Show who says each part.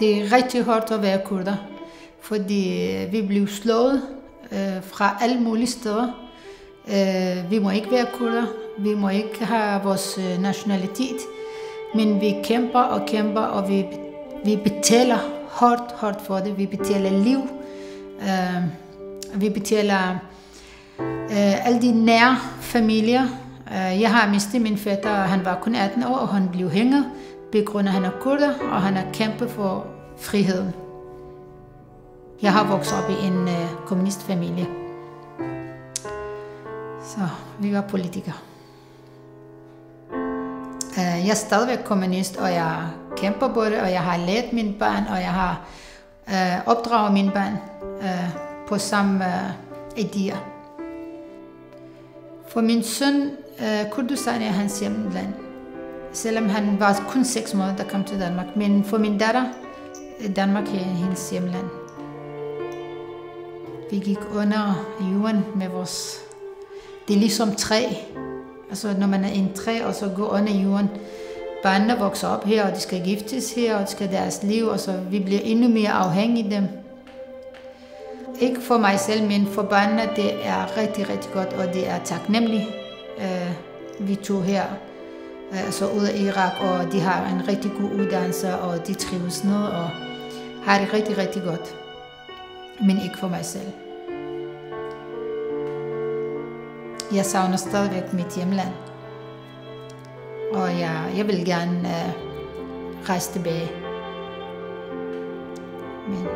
Speaker 1: Det er rigtig hårdt at være kurder, fordi øh, vi blev slået øh, fra alle mulige steder. Øh, vi må ikke være kurder, vi må ikke have vores øh, nationalitet, men vi kæmper og kæmper, og vi, vi betaler hårdt, hårdt for det. Vi betaler liv, øh, vi betaler øh, alle de nære familier. Øh, jeg har mistet min fætter, han var kun 18 år, og han blev hænger, på grund han er kurder, og han har kæmpet for friheden. Jeg har vokset op i en øh, kommunistfamilie. Så vi var politikere. Øh, jeg er stadigvæk kommunist, og jeg kæmper på det, og jeg har lært mine børn, og jeg har øh, opdraget mine børn øh, på samme øh, idéer. For min søn, øh, Kurdistan er hans hjemland. Selvom han var kun 6 måneder, der kom til Danmark. Men for min datter, øh, Danmark er hendes hjemland. Vi gik under jorden med vores... Det er ligesom træ. Altså når man er en træ, og så går under jorden. Børnene vokser op her, og de skal giftes her, og de skal deres liv, og så vi bliver endnu mere afhængige af dem. Ikke for mig selv, men for børnene, det er rigtig, rigtig godt, og det er taknemmeligt. øh, vi tog her, altså ud af Irak, og de har en rigtig god uddannelse, og de trives ned, og har det rigtig, rigtig godt. Men ikke for mig selv. Jeg savner stadigvæk mit hjemland. Og jeg, jeg vil gerne øh, rejse tilbage. Men